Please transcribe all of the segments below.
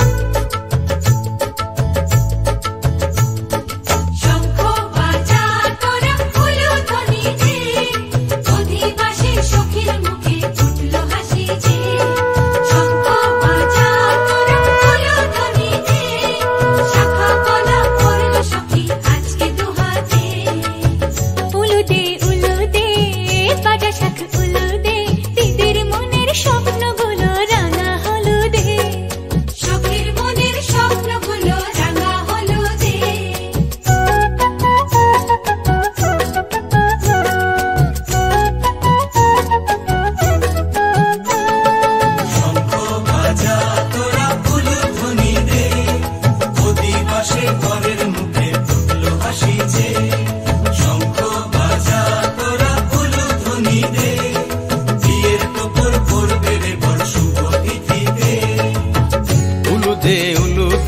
you.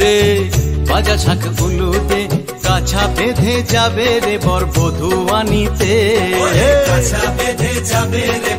উলুদে বাজা শাক গুলোতে কাছা বেঁধে যাবে রে বর বধু আনিতে কাছা বেঁধে যাবে রে